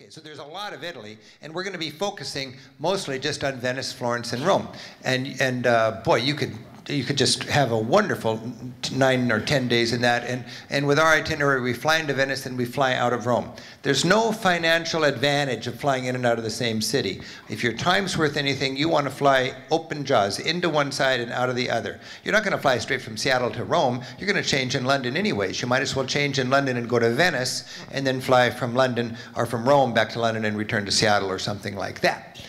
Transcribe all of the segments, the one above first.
Okay, so there's a lot of Italy, and we're going to be focusing mostly just on Venice, Florence, and Rome. And and uh, boy, you could you could just have a wonderful nine or ten days in that. And, and with our itinerary, we fly into Venice and we fly out of Rome. There's no financial advantage of flying in and out of the same city. If your time's worth anything, you want to fly open jaws into one side and out of the other. You're not going to fly straight from Seattle to Rome. You're going to change in London anyways. You might as well change in London and go to Venice and then fly from London or from Rome back to London and return to Seattle or something like that.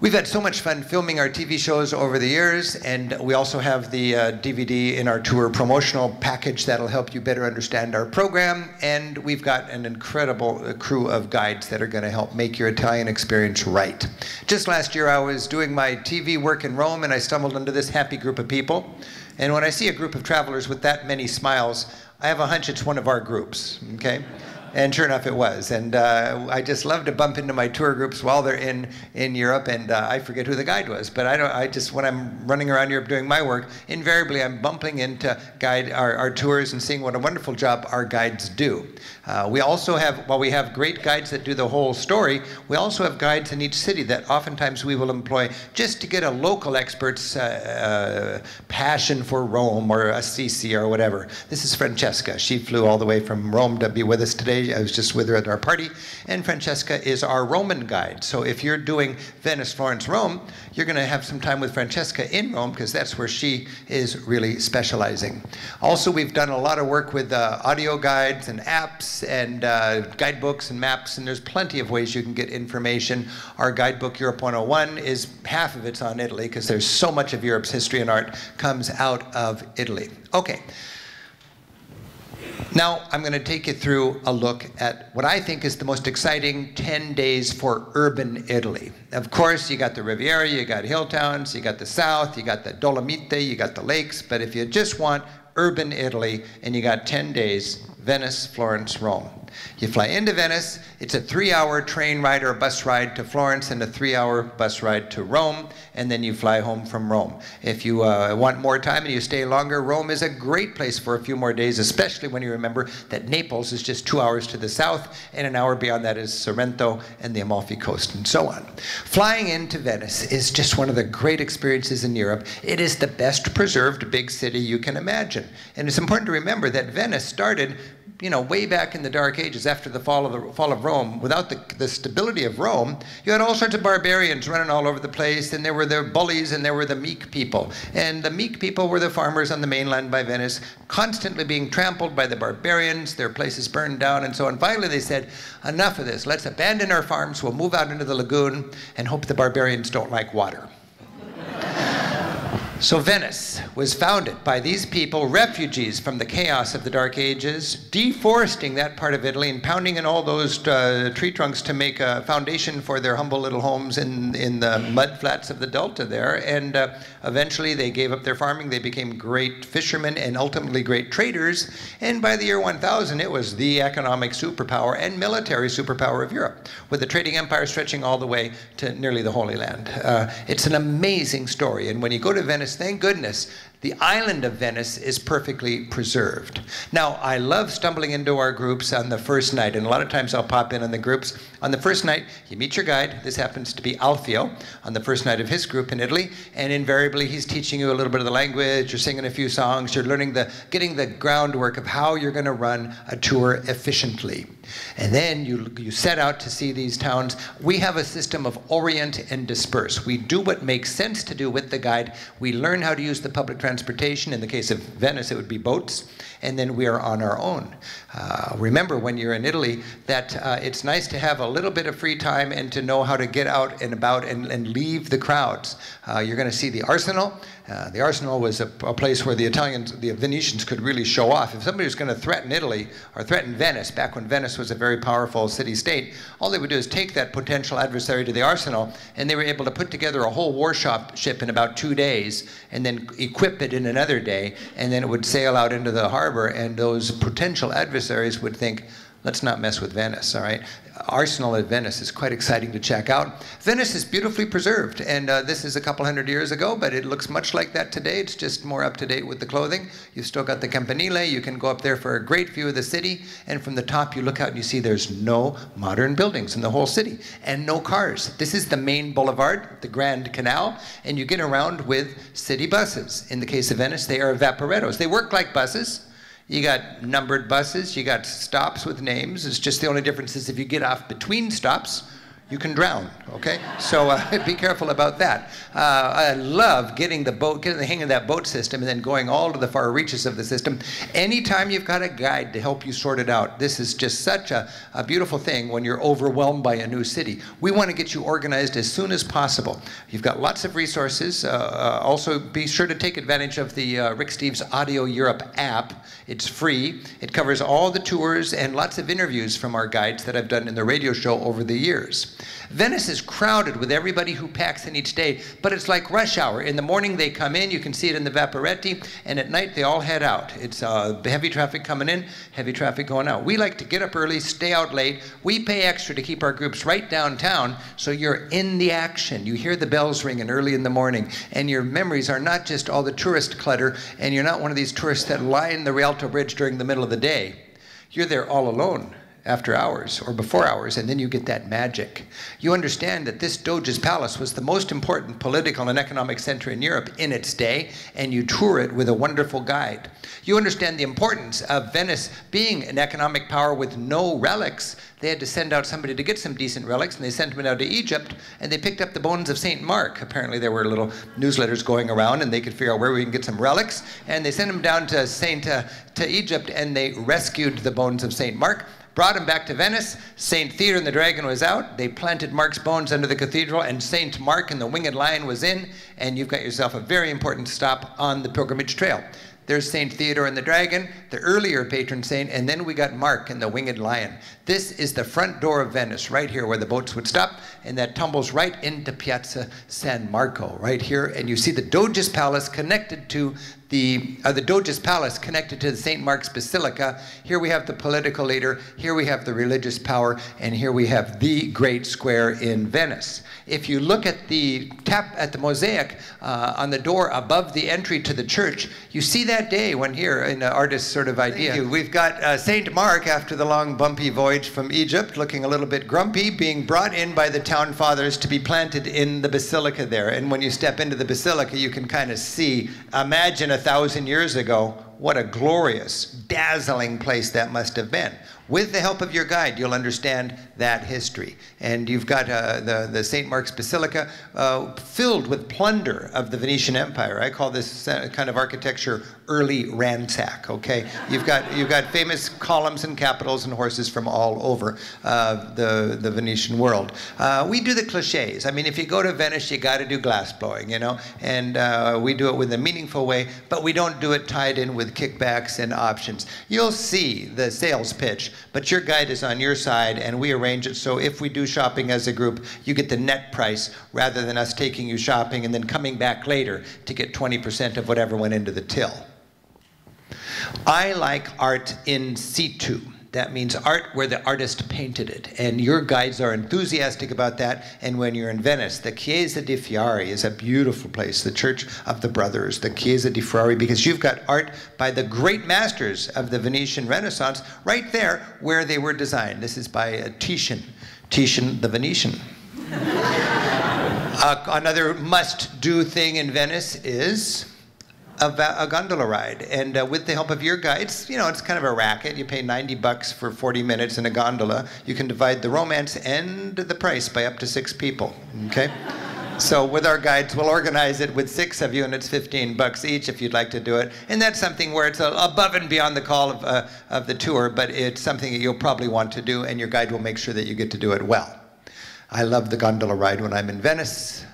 We've had so much fun filming our TV shows over the years, and we also have the uh, DVD in our tour promotional package that'll help you better understand our program. And we've got an incredible uh, crew of guides that are going to help make your Italian experience right. Just last year, I was doing my TV work in Rome, and I stumbled into this happy group of people. And when I see a group of travelers with that many smiles, I have a hunch it's one of our groups, okay? And sure enough, it was. And uh, I just love to bump into my tour groups while they're in, in Europe, and uh, I forget who the guide was. But I don't. I just when I'm running around Europe doing my work, invariably I'm bumping into guide our, our tours and seeing what a wonderful job our guides do. Uh, we also have, while we have great guides that do the whole story, we also have guides in each city that oftentimes we will employ just to get a local expert's uh, uh, passion for Rome or Assisi or whatever. This is Francesca. She flew all the way from Rome to be with us today. I was just with her at our party. And Francesca is our Roman guide. So if you're doing Venice, Florence, Rome, you're going to have some time with Francesca in Rome because that's where she is really specializing. Also, we've done a lot of work with uh, audio guides and apps and uh, guidebooks and maps, and there's plenty of ways you can get information. Our guidebook, Europe 101, is half of it's on Italy because there's so much of Europe's history and art comes out of Italy. Okay. Now, I'm going to take you through a look at what I think is the most exciting 10 days for urban Italy. Of course, you got the Riviera, you got hill towns, you got the south, you got the Dolomite, you got the lakes, but if you just want urban Italy and you got 10 days, Venice, Florence, Rome. You fly into Venice, it's a three hour train ride or bus ride to Florence and a three hour bus ride to Rome, and then you fly home from Rome. If you uh, want more time and you stay longer, Rome is a great place for a few more days, especially when you remember that Naples is just two hours to the south, and an hour beyond that is Sorrento and the Amalfi Coast, and so on. Flying into Venice is just one of the great experiences in Europe. It is the best preserved big city you can imagine. And it's important to remember that Venice started you know, way back in the Dark Ages, after the fall of the fall of Rome, without the, the stability of Rome, you had all sorts of barbarians running all over the place, and there were the bullies and there were the meek people. And the meek people were the farmers on the mainland by Venice, constantly being trampled by the barbarians, their places burned down, and so on. Finally, they said, enough of this. Let's abandon our farms, we'll move out into the lagoon, and hope the barbarians don't like water. So Venice was founded by these people, refugees from the chaos of the Dark Ages, deforesting that part of Italy and pounding in all those uh, tree trunks to make a foundation for their humble little homes in, in the mud flats of the delta there. And uh, eventually they gave up their farming, they became great fishermen and ultimately great traders. And by the year 1000, it was the economic superpower and military superpower of Europe, with the trading empire stretching all the way to nearly the Holy Land. Uh, it's an amazing story. And when you go to Venice, Venice, thank goodness, the island of Venice is perfectly preserved. Now, I love stumbling into our groups on the first night, and a lot of times I'll pop in on the groups. On the first night, you meet your guide. This happens to be Alfio on the first night of his group in Italy, and invariably he's teaching you a little bit of the language, you're singing a few songs, you're learning the, getting the groundwork of how you're going to run a tour efficiently. And then you, you set out to see these towns. We have a system of orient and disperse. We do what makes sense to do with the guide. We learn how to use the public transportation. In the case of Venice, it would be boats. And then we are on our own. Uh, remember when you're in Italy that uh, it's nice to have a little bit of free time and to know how to get out and about and, and leave the crowds. Uh, you're going to see the arsenal. Uh, the arsenal was a, a, place where the Italians, the Venetians could really show off. If somebody was going to threaten Italy or threaten Venice, back when Venice was a very powerful city-state, all they would do is take that potential adversary to the arsenal, and they were able to put together a whole warship ship in about two days, and then equip it in another day, and then it would sail out into the harbor, and those potential adversaries would think, let's not mess with Venice, all right? Arsenal at Venice is quite exciting to check out. Venice is beautifully preserved, and uh, this is a couple hundred years ago, but it looks much like that today. It's just more up to date with the clothing. You've still got the Campanile. You can go up there for a great view of the city, and from the top you look out and you see there's no modern buildings in the whole city, and no cars. This is the main boulevard, the Grand Canal, and you get around with city buses. In the case of Venice, they are vaporettos. They work like buses, you got numbered buses, you got stops with names. It's just the only difference is if you get off between stops, you can drown, okay? So uh, be careful about that. Uh, I love getting the boat, getting the hang of that boat system and then going all to the far reaches of the system. Anytime you've got a guide to help you sort it out, this is just such a, a beautiful thing when you're overwhelmed by a new city. We want to get you organized as soon as possible. You've got lots of resources. Uh, uh also, be sure to take advantage of the uh, Rick Steves Audio Europe app. It's free. It covers all the tours and lots of interviews from our guides that I've done in the radio show over the years. Venice is crowded with everybody who packs in each day, but it's like rush hour. In the morning they come in, you can see it in the Vaporetti, and at night they all head out. It's uh, heavy traffic coming in, heavy traffic going out. We like to get up early, stay out late. We pay extra to keep our groups right downtown, so you're in the action. You hear the bells ringing early in the morning, and your memories are not just all the tourist clutter, and you're not one of these tourists that line the Rialto Bridge during the middle of the day. You're there all alone after hours or before hours, and then you get that magic. You understand that this Doge's Palace was the most important political and economic center in Europe in its day, and you tour it with a wonderful guide. You understand the importance of Venice being an economic power with no relics. They had to send out somebody to get some decent relics, and they sent them out to Egypt, and they picked up the bones of St. Mark. Apparently, there were little newsletters going around, and they could figure out where we can get some relics, and they sent them down to St. Uh, to Egypt, and they rescued the bones of St. Mark brought him back to Venice. St. Theodore and the Dragon was out. They planted Mark's bones under the cathedral, and St. Mark and the Winged Lion was in, and you've got yourself a very important stop on the pilgrimage trail. There's St. Theodore and the Dragon, the earlier patron saint, and then we got Mark and the Winged Lion. This is the front door of Venice, right here where the boats would stop, and that tumbles right into Piazza San Marco, right here. And you see the Doge's Palace connected to the, uh, the Doge's Palace connected to the St. Mark's Basilica. Here we have the political leader, here we have the religious power, and here we have the great square in Venice. If you look at the tap at the mosaic uh, on the door above the entry to the church, you see that day when here in an artist's sort of idea. We've got uh, St. Mark after the long bumpy voyage from Egypt, looking a little bit grumpy, being brought in by the town fathers to be planted in the basilica there. And when you step into the basilica, you can kind of see, imagine a a thousand years ago, what a glorious, dazzling place that must have been. With the help of your guide, you'll understand that history. And you've got uh, the, the St. Mark's Basilica uh, filled with plunder of the Venetian Empire. I call this uh, kind of architecture early ransack, okay? You've got, you've got famous columns and capitals and horses from all over uh, the, the Venetian world. Uh, we do the cliches. I mean, if you go to Venice, you got to do glass blowing, you know? And uh, we do it with a meaningful way, but we don't do it tied in with kickbacks and options. You'll see the sales pitch but your guide is on your side and we arrange it so if we do shopping as a group, you get the net price rather than us taking you shopping and then coming back later to get 20% of whatever went into the till. I like art in situ. That means art where the artist painted it. And your guides are enthusiastic about that. And when you're in Venice, the Chiesa di Frari is a beautiful place, the Church of the Brothers, the Chiesa di Frari, because you've got art by the great masters of the Venetian Renaissance right there where they were designed. This is by Titian, Titian the Venetian. uh, another must-do thing in Venice is a, a gondola ride. And uh, with the help of your guides, you know, it's kind of a racket. You pay 90 bucks for 40 minutes in a gondola. You can divide the romance and the price by up to six people, okay? So with our guides, we'll organize it with six of you, and it's 15 bucks each if you'd like to do it. And that's something where it's above and beyond the call of, uh, of the tour, but it's something that you'll probably want to do, and your guide will make sure that you get to do it well. I love the gondola ride when I'm in Venice.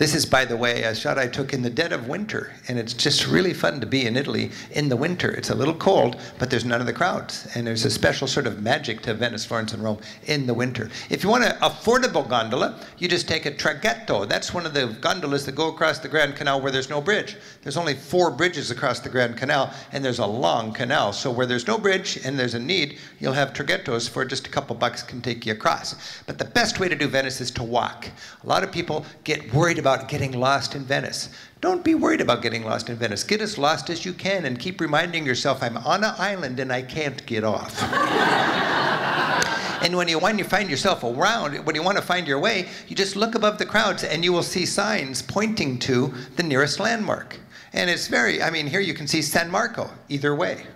This is, by the way, a shot I took in the dead of winter, and it's just really fun to be in Italy in the winter. It's a little cold, but there's none of the crowds, and there's a special sort of magic to Venice, Florence, and Rome in the winter. If you want an affordable gondola, you just take a traghetto. That's one of the gondolas that go across the Grand Canal where there's no bridge. There's only four bridges across the Grand Canal, and there's a long canal. So where there's no bridge and there's a need, you'll have traghettos for just a couple bucks can take you across. But the best way to do Venice is to walk. A lot of people get worried about about getting lost in Venice. Don't be worried about getting lost in Venice. Get as lost as you can and keep reminding yourself, I'm on an island and I can't get off. and when you, when you find yourself around, when you want to find your way, you just look above the crowds and you will see signs pointing to the nearest landmark. And it's very, I mean, here you can see San Marco, either way.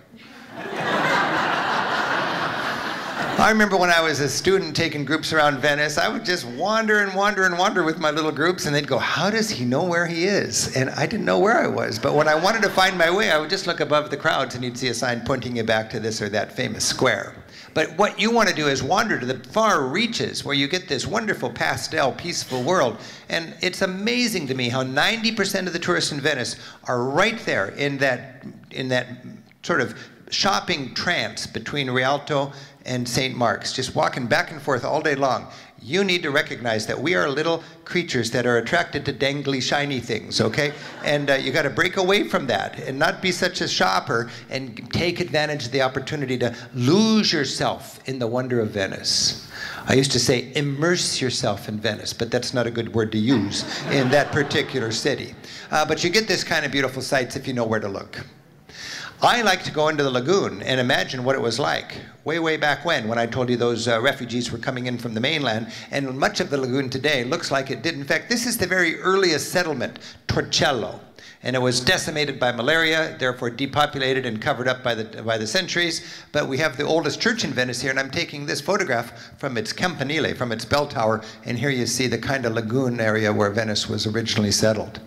I remember when I was a student taking groups around Venice, I would just wander and wander and wander with my little groups, and they'd go, How does he know where he is? And I didn't know where I was. But when I wanted to find my way, I would just look above the crowds, and you'd see a sign pointing you back to this or that famous square. But what you want to do is wander to the far reaches where you get this wonderful pastel, peaceful world. And it's amazing to me how 90% of the tourists in Venice are right there in that, in that sort of shopping trance between Rialto and St. Mark's, just walking back and forth all day long. You need to recognize that we are little creatures that are attracted to dangly, shiny things, okay? And uh, you got to break away from that and not be such a shopper and take advantage of the opportunity to lose yourself in the wonder of Venice. I used to say immerse yourself in Venice, but that's not a good word to use in that particular city. Uh, but you get this kind of beautiful sights if you know where to look. I like to go into the lagoon and imagine what it was like way, way back when, when I told you those uh, refugees were coming in from the mainland. And much of the lagoon today looks like it did. In fact, this is the very earliest settlement, Torcello. And it was decimated by malaria, therefore depopulated and covered up by the, by the centuries. But we have the oldest church in Venice here, and I'm taking this photograph from its campanile, from its bell tower. And here you see the kind of lagoon area where Venice was originally settled.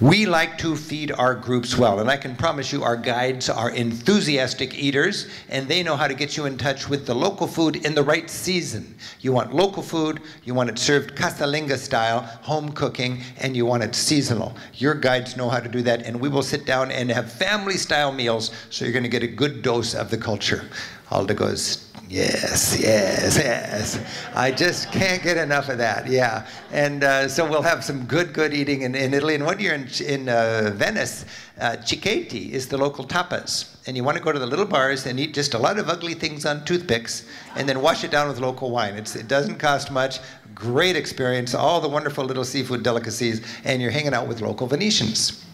We like to feed our groups well, and I can promise you our guides are enthusiastic eaters, and they know how to get you in touch with the local food in the right season. You want local food, you want it served casalinga style, home cooking, and you want it seasonal. Your guides know how to do that, and we will sit down and have family style meals, so you're going to get a good dose of the culture. Alda goes, Yes, yes, yes. I just can't get enough of that. Yeah, and uh, so we'll have some good, good eating in, in Italy. And when you're in, in uh, Venice, uh, cicchetti is the local tapas, and you want to go to the little bars and eat just a lot of ugly things on toothpicks, and then wash it down with local wine. It's, it doesn't cost much. Great experience. All the wonderful little seafood delicacies, and you're hanging out with local Venetians.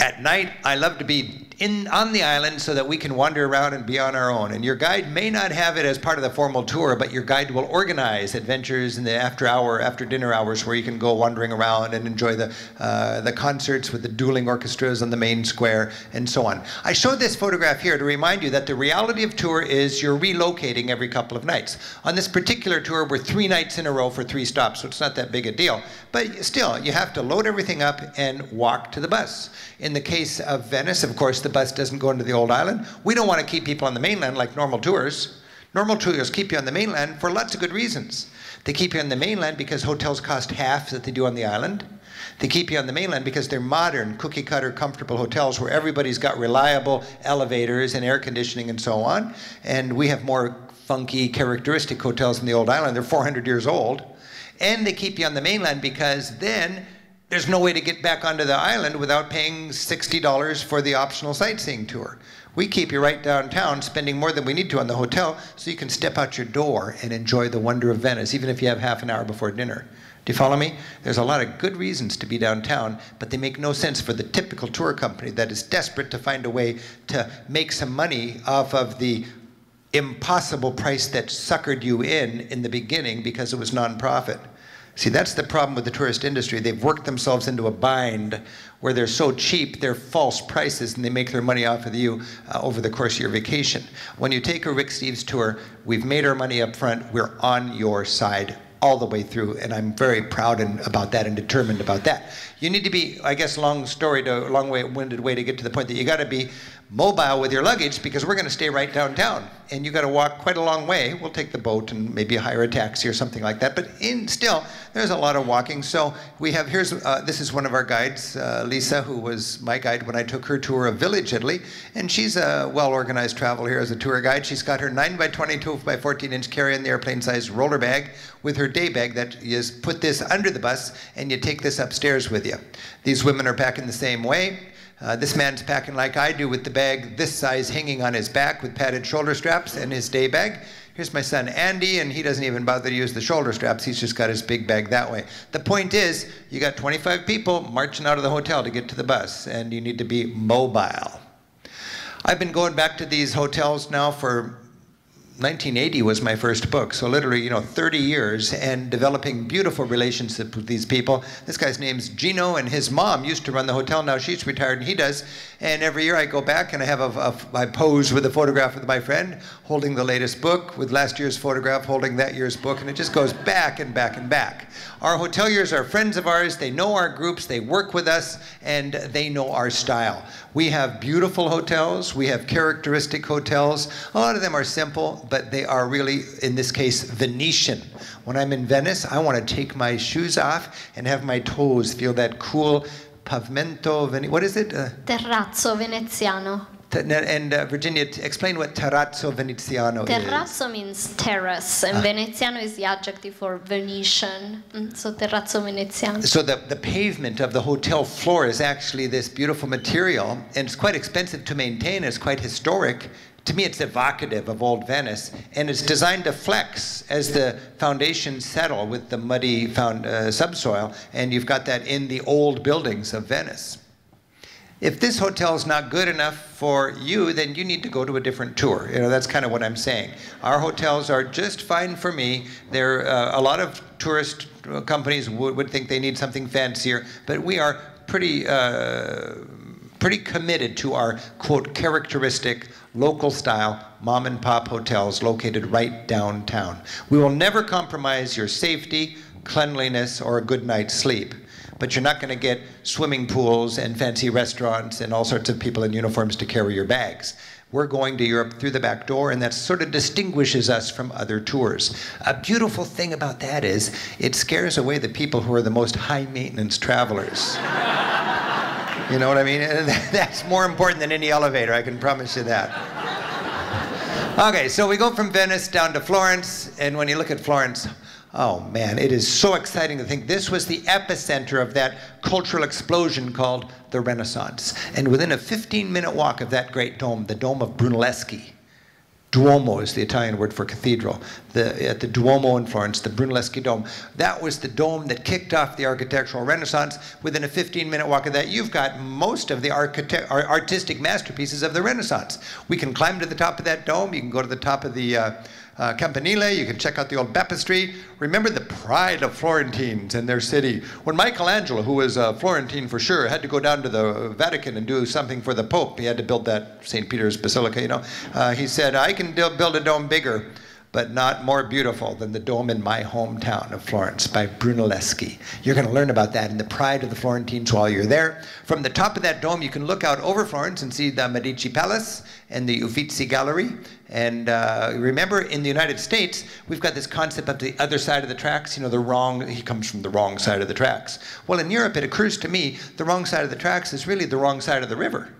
At night, I love to be in, on the island so that we can wander around and be on our own. And your guide may not have it as part of the formal tour, but your guide will organize adventures in the after hour, after dinner hours where you can go wandering around and enjoy the, uh, the concerts with the dueling orchestras on the main square and so on. I showed this photograph here to remind you that the reality of tour is you're relocating every couple of nights. On this particular tour, we're three nights in a row for three stops, so it's not that big a deal. But still, you have to load everything up and walk to the bus. In the case of Venice, of course, the bus doesn't go into the old island. We don't want to keep people on the mainland like normal tours. Normal tours keep you on the mainland for lots of good reasons. They keep you on the mainland because hotels cost half that they do on the island. They keep you on the mainland because they're modern, cookie cutter, comfortable hotels where everybody's got reliable elevators and air conditioning and so on. And we have more funky, characteristic hotels in the old island. They're 400 years old. And they keep you on the mainland because then there's no way to get back onto the island without paying $60 for the optional sightseeing tour. We keep you right downtown, spending more than we need to on the hotel, so you can step out your door and enjoy the wonder of Venice, even if you have half an hour before dinner. Do you follow me? There's a lot of good reasons to be downtown, but they make no sense for the typical tour company that is desperate to find a way to make some money off of the impossible price that suckered you in in the beginning because it was nonprofit. See, that's the problem with the tourist industry. They've worked themselves into a bind where they're so cheap, they're false prices, and they make their money off of you uh, over the course of your vacation. When you take a Rick Steves tour, we've made our money up front, we're on your side all the way through, and I'm very proud and, about that and determined about that. You need to be, I guess, long story to long way winded way to get to the point that you got to be mobile with your luggage because we're going to stay right downtown, and you got to walk quite a long way. We'll take the boat and maybe hire a taxi or something like that. But in still, there's a lot of walking. So we have here's uh, this is one of our guides, uh, Lisa, who was my guide when I took her tour of Village Italy, and she's a well-organized travel here as a tour guide. She's got her 9 by 22 by 14 inch carry-on the airplane-sized roller bag with her day bag that is put this under the bus and you take this upstairs with you. These women are packing the same way. Uh, this man's packing like I do with the bag this size hanging on his back with padded shoulder straps and his day bag. Here's my son Andy, and he doesn't even bother to use the shoulder straps. He's just got his big bag that way. The point is, you got 25 people marching out of the hotel to get to the bus, and you need to be mobile. I've been going back to these hotels now for 1980 was my first book, so literally, you know, 30 years and developing beautiful relationships with these people. This guy's name's Gino, and his mom used to run the hotel. Now she's retired, and he does. And every year I go back and I have a, a I pose with a photograph of my friend, holding the latest book, with last year's photograph holding that year's book, and it just goes back and back and back. Our hoteliers are friends of ours. They know our groups. They work with us, and they know our style. We have beautiful hotels. We have characteristic hotels. A lot of them are simple, but they are really, in this case, Venetian. When I'm in Venice, I want to take my shoes off and have my toes feel that cool pavimento. What is it? Uh, Terrazzo veneziano. And uh, Virginia, explain what terrazzo veneziano terrazzo is. means terrace, and uh, veneziano is the adjective for Venetian. Mm, so terrazzo veneziano. So the, the pavement of the hotel floor is actually this beautiful material, and it's quite expensive to maintain. It's quite historic. To me, it's evocative of old Venice, and it's designed to flex as the foundations settle with the muddy found, uh, subsoil, and you've got that in the old buildings of Venice. If this hotel is not good enough for you, then you need to go to a different tour. You know, that's kind of what I'm saying. Our hotels are just fine for me. There, uh, a lot of tourist companies would, would think they need something fancier, but we are pretty, uh, pretty committed to our quote characteristic local style mom and pop hotels located right downtown. We will never compromise your safety, cleanliness, or a good night's sleep but you're not going to get swimming pools and fancy restaurants and all sorts of people in uniforms to carry your bags. We're going to Europe through the back door, and that sort of distinguishes us from other tours. A beautiful thing about that is it scares away the people who are the most high maintenance travelers. you know what I mean? That's more important than any elevator, I can promise you that. Okay, so we go from Venice down to Florence, and when you look at Florence, Oh man, it is so exciting to think this was the epicenter of that cultural explosion called the Renaissance. And within a 15 minute walk of that great dome, the dome of Brunelleschi, Duomo is the Italian word for cathedral. The, at the Duomo in Florence, the Brunelleschi Dome, that was the dome that kicked off the architectural renaissance. Within a 15-minute walk of that, you've got most of the artistic masterpieces of the Renaissance. We can climb to the top of that dome. You can go to the top of the uh, uh, Campanile. You can check out the old baptistry. Remember the pride of Florentines and their city. When Michelangelo, who was a Florentine for sure, had to go down to the Vatican and do something for the Pope, he had to build that St. Peter's Basilica, you know. Uh, he said, I can build a dome bigger but not more beautiful than the dome in my hometown of Florence by Brunelleschi. You're going to learn about that in the pride of the Florentines while you're there. From the top of that dome, you can look out over Florence and see the Medici Palace and the Uffizi Gallery. And uh, remember, in the United States, we've got this concept of the other side of the tracks. You know, the wrong, he comes from the wrong side of the tracks. Well, in Europe, it occurs to me, the wrong side of the tracks is really the wrong side of the river.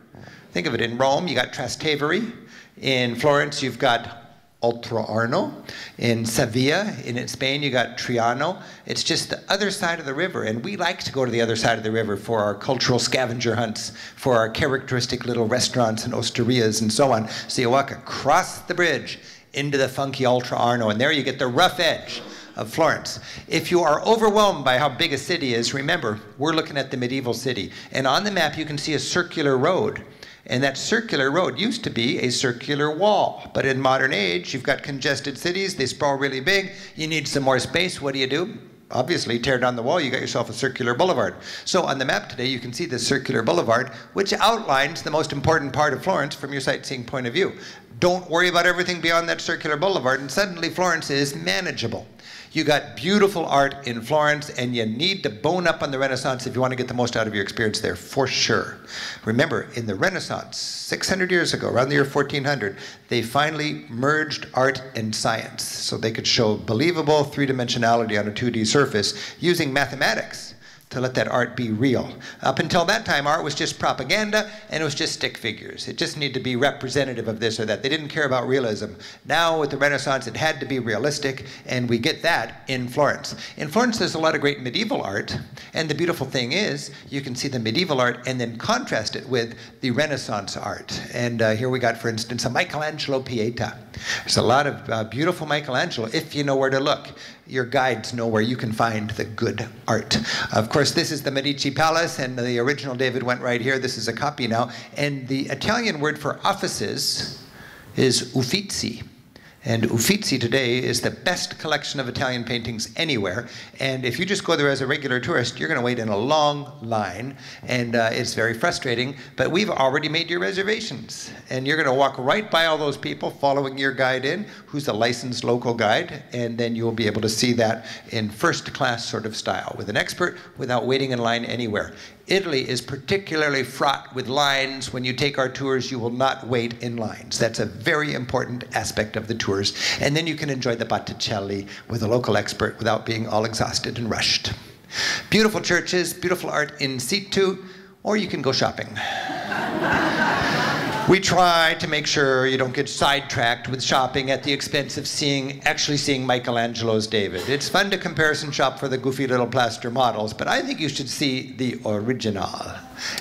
Think of it, in Rome, you got Trastevere. In Florence, you've got Oltre Arno. In Sevilla, in Spain, you got Triana. It's just the other side of the river, and we like to go to the other side of the river for our cultural scavenger hunts, for our characteristic little restaurants and osterias and so on. So you walk across the bridge into the funky Oltre Arno, and there you get the rough edge of Florence. If you are overwhelmed by how big a city is, remember, we're looking at the medieval city. And on the map, you can see a circular road. And that circular road used to be a circular wall. But in modern age, you've got congested cities, they sprawl really big, you need some more space. What do you do? Obviously, tear down the wall, you got yourself a circular boulevard. So on the map today, you can see this circular boulevard, which outlines the most important part of Florence from your sightseeing point of view. Don't worry about everything beyond that circular boulevard, and suddenly Florence is manageable. You got beautiful art in Florence, and you need to bone up on the Renaissance if you want to get the most out of your experience there, for sure. Remember, in the Renaissance, 600 years ago, around the year 1400, they finally merged art and science so they could show believable three dimensionality on a 2D surface using mathematics to let that art be real. Up until that time, art was just propaganda and it was just stick figures. It just needed to be representative of this or that. They didn't care about realism. Now, with the Renaissance, it had to be realistic, and we get that in Florence. In Florence, there's a lot of great medieval art, and the beautiful thing is, you can see the medieval art and then contrast it with the Renaissance art. And uh, here we got, for instance, a Michelangelo Pieta. There's a lot of uh, beautiful Michelangelo if you know where to look your guides know where you can find the good art. Of course, this is the Medici Palace, and the original David went right here. This is a copy now. And the Italian word for offices is uffizi. And Uffizi today is the best collection of Italian paintings anywhere. And if you just go there as a regular tourist, you're going to wait in a long line. And uh, it's very frustrating. But we've already made your reservations. And you're going to walk right by all those people following your guide in, who's a licensed local guide. And then you'll be able to see that in first class sort of style with an expert without waiting in line anywhere. Italy is particularly fraught with lines. When you take our tours, you will not wait in lines. That's a very important aspect of the tours. And then you can enjoy the Botticelli with a local expert without being all exhausted and rushed. Beautiful churches, beautiful art in situ, or you can go shopping. we try to make sure you don't get sidetracked with shopping at the expense of seeing actually seeing Michelangelo's David. It's fun to comparison shop for the goofy little plaster models, but I think you should see the original.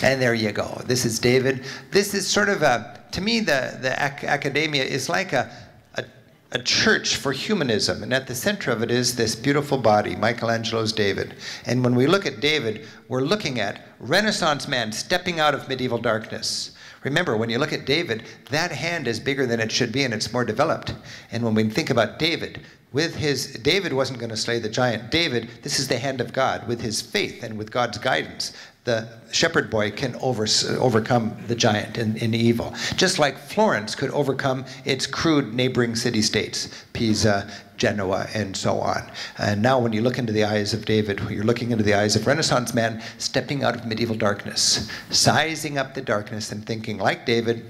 And there you go. This is David. This is sort of a to me the the ac Accademia is like a, a a church for humanism, and at the center of it is this beautiful body, Michelangelo's David. And when we look at David, we're looking at Renaissance man stepping out of medieval darkness Remember, when you look at David, that hand is bigger than it should be and it's more developed. And when we think about David, with his, David wasn't going to slay the giant. David, this is the hand of God. With his faith and with God's guidance, the shepherd boy can over, overcome the giant in, in evil. Just like Florence could overcome its crude neighboring city states, Pisa, Genoa, and so on. And now, when you look into the eyes of David, you're looking into the eyes of Renaissance man stepping out of medieval darkness, sizing up the darkness and thinking, like David,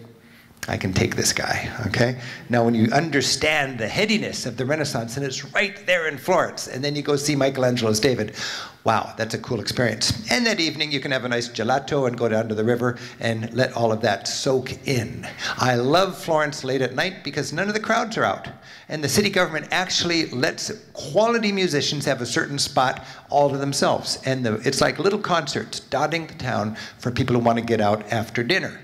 I can take this guy, okay? Now, when you understand the headiness of the Renaissance, and it's right there in Florence, and then you go see Michelangelo's David, wow, that's a cool experience. And that evening, you can have a nice gelato and go down to the river and let all of that soak in. I love Florence late at night because none of the crowds are out. And the city government actually lets quality musicians have a certain spot all to themselves. And the, it's like little concerts dotting the town for people who want to get out after dinner.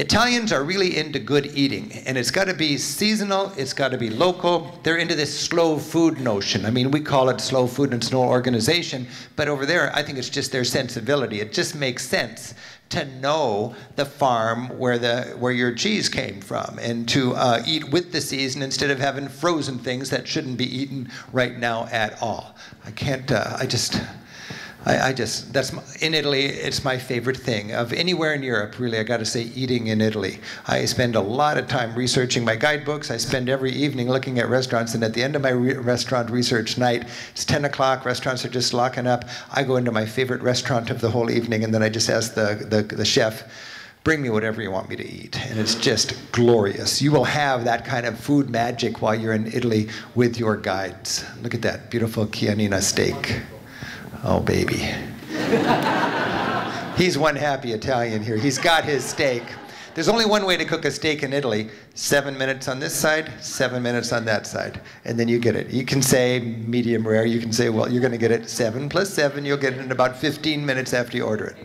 Italians are really into good eating, and it's got to be seasonal, it's got to be local. They're into this slow food notion. I mean, we call it slow food and slow organization, but over there, I think it's just their sensibility. It just makes sense to know the farm where the where your cheese came from, and to uh, eat with the season instead of having frozen things that shouldn't be eaten right now at all. I can't. Uh, I just. I, I, just that's my, in Italy. It's my favorite thing of anywhere in Europe. Really, I got to say, eating in Italy. I spend a lot of time researching my guidebooks. I spend every evening looking at restaurants, and at the end of my re restaurant research night, it's 10 o'clock. Restaurants are just locking up. I go into my favorite restaurant of the whole evening, and then I just ask the the, the chef bring me whatever you want me to eat. And it's just glorious. You will have that kind of food magic while you're in Italy with your guides. Look at that beautiful Chianina steak. Oh, baby. He's one happy Italian here. He's got his steak. There's only one way to cook a steak in Italy seven minutes on this side, seven minutes on that side. And then you get it. You can say medium rare. You can say, well, you're going to get it seven plus seven. You'll get it in about 15 minutes after you order it.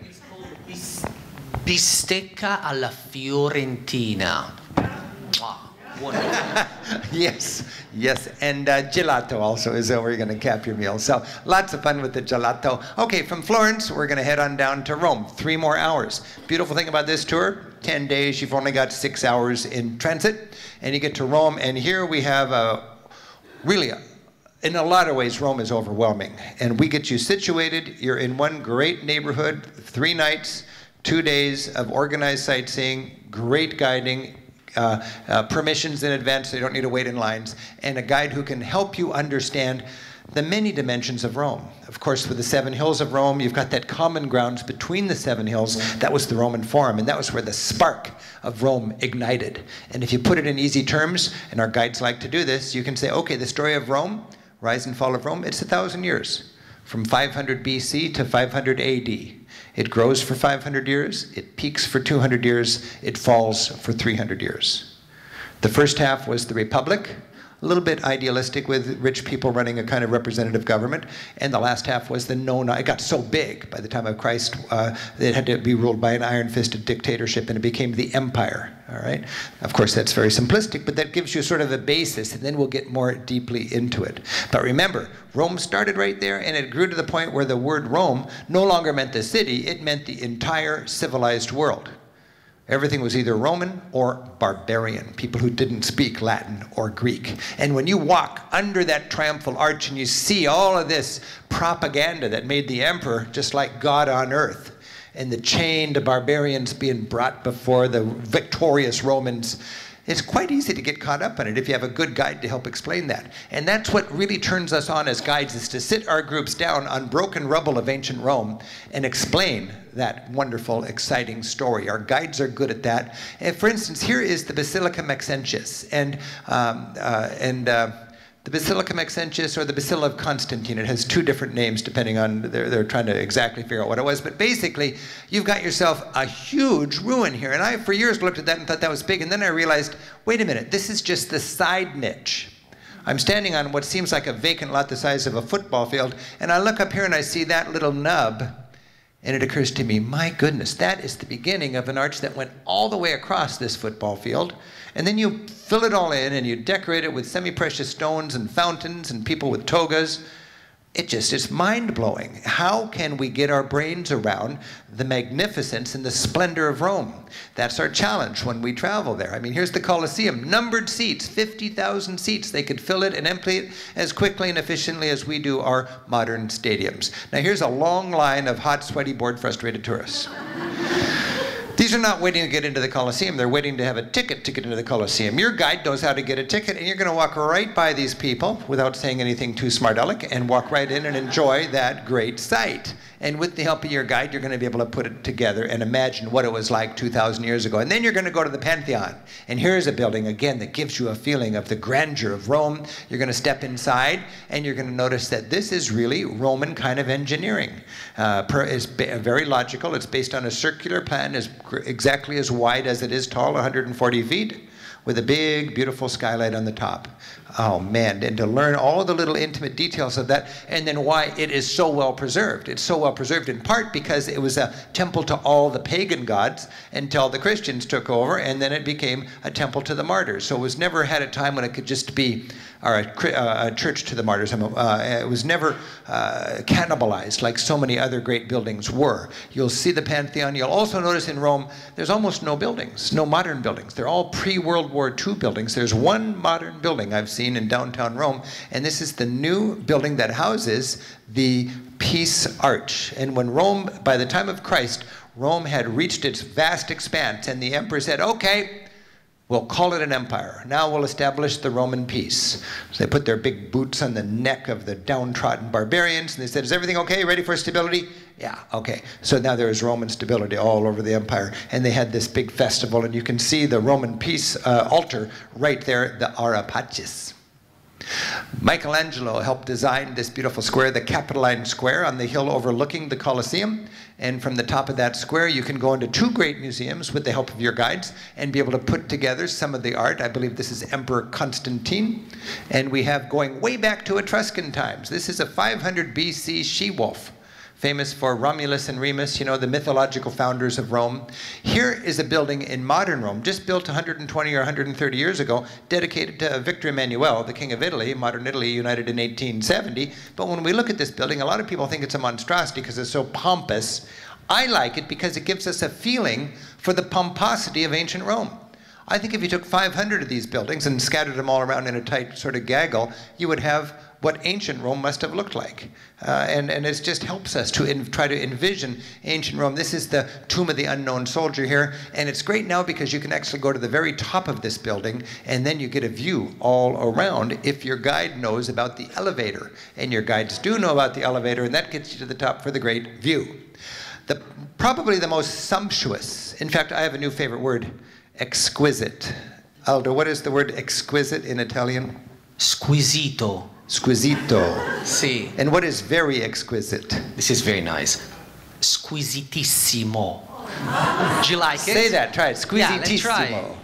Bistecca alla Fiorentina. yes, yes, and uh, gelato also is where you're going to cap your meal. So lots of fun with the gelato. Okay, from Florence, we're going to head on down to Rome. Three more hours. Beautiful thing about this tour, 10 days, you've only got six hours in transit, and you get to Rome. And here we have a really a, in a lot of ways, Rome is overwhelming. And we get you situated. You're in one great neighborhood, three nights, two days of organized sightseeing, great guiding, Uh, uh, permissions in advance, so you don't need to wait in lines, and a guide who can help you understand the many dimensions of Rome. Of course, with the seven hills of Rome, you've got that common ground between the seven hills. Mm-hmm. That was the Roman Forum, and that was where the spark of Rome ignited. And if you put it in easy terms, and our guides like to do this, you can say, okay, the story of Rome, rise and fall of Rome, it's a thousand years, from 500 BC to 500 AD. It grows for 500 years, it peaks for 200 years, it falls for 300 years. The first half was the Republic, a little bit idealistic with rich people running a kind of representative government. And the last half was the no, no. it got so big by the time of Christ, uh, it had to be ruled by an iron fisted dictatorship and it became the empire. All right. Of course, that's very simplistic, but that gives you sort of a basis, and then we'll get more deeply into it. But remember, Rome started right there, and it grew to the point where the word Rome no longer meant the city, it meant the entire civilized world. Everything was either Roman or barbarian, people who didn't speak Latin or Greek. And when you walk under that triumphal arch and you see all of this propaganda that made the emperor just like God on earth, and the chained barbarians being brought before the victorious Romans, it's quite easy to get caught up in it if you have a good guide to help explain that. And that's what really turns us on as guides is to sit our groups down on broken rubble of ancient Rome and explain that wonderful, exciting story. Our guides are good at that. And for instance, here is the Basilica Maxentius. And, um, uh, and uh, the Basilica Maxentius or the Basilica of Constantine. It has two different names depending on, they're, they're trying to exactly figure out what it was. But basically, you've got yourself a huge ruin here. And I, for years, looked at that and thought that was big. And then I realized, wait a minute, this is just the side niche. I'm standing on what seems like a vacant lot the size of a football field. And I look up here and I see that little nub. And it occurs to me, my goodness, that is the beginning of an arch that went all the way across this football field. And then you fill it all in and you decorate it with semi-precious stones and fountains and people with togas. It just is mind-blowing. How can we get our brains around the magnificence and the splendor of Rome? That's our challenge when we travel there. I mean, here's the Colosseum, numbered seats, 50,000 seats. They could fill it and empty it as quickly and efficiently as we do our modern stadiums. Now here's a long line of hot, sweaty, bored, frustrated tourists. These are not waiting to get into the Colosseum. They're waiting to have a ticket to get into the Colosseum. Your guide knows how to get a ticket, and you're going to walk right by these people without saying anything too smart aleck and walk right in and enjoy that great sight. And with the help of your guide, you're going to be able to put it together and imagine what it was like 2,000 years ago. And then you're going to go to the Pantheon. And here's a building, again, that gives you a feeling of the grandeur of Rome. You're going to step inside, and you're going to notice that this is really Roman kind of engineering. Uh, per, is very logical. It's based on a circular plan, as exactly as wide as it is tall, 140 feet with a big, beautiful skylight on the top. Oh man, and to learn all the little intimate details of that, and then why it is so well preserved. It's so well preserved in part because it was a temple to all the pagan gods until the Christians took over, and then it became a temple to the martyrs. So it was never had a time when it could just be or a, uh, a church to the martyrs. Uh, it was never uh, cannibalized like so many other great buildings were. You'll see the Pantheon. You'll also notice in Rome, there's almost no buildings, no modern buildings. They're all pre-World War II buildings. There's one modern building I've seen in downtown Rome, and this is the new building that houses the Peace Arch. And when Rome, by the time of Christ, Rome had reached its vast expanse, and the emperor said, okay, We'll call it an empire. Now we'll establish the Roman peace. So they put their big boots on the neck of the downtrodden barbarians and they said, Is everything okay? Ready for stability? Yeah, okay. So now there is Roman stability all over the empire. And they had this big festival, and you can see the Roman peace uh, altar right there, the Ara Pacis. Michelangelo helped design this beautiful square, the Capitoline Square on the hill overlooking the Colosseum. And from the top of that square, you can go into two great museums with the help of your guides and be able to put together some of the art. I believe this is Emperor Constantine. And we have going way back to Etruscan times. This is a 500 BC she-wolf famous for Romulus and Remus, you know, the mythological founders of Rome. Here is a building in modern Rome, just built 120 or 130 years ago, dedicated to Victor Emmanuel, the King of Italy, modern Italy united in 1870. But when we look at this building, a lot of people think it's a monstrosity because it's so pompous. I like it because it gives us a feeling for the pomposity of ancient Rome. I think if you took 500 of these buildings and scattered them all around in a tight sort of gaggle, you would have what ancient Rome must have looked like. Uh, and, and it just helps us to en- try to envision ancient Rome. This is the Tomb of the Unknown Soldier here, and it's great now because you can actually go to the very top of this building, and then you get a view all around if your guide knows about the elevator. And your guides do know about the elevator, and that gets you to the top for the great view. The, probably the most sumptuous, in fact, I have a new favorite word, exquisite. Aldo, what is the word exquisite in Italian? Squisito. Squisito. Sì. And what is very exquisite? This is very nice. Squisitissimo. Do you like it? Say that, try it. Yeah, let's try. Squisitissimo.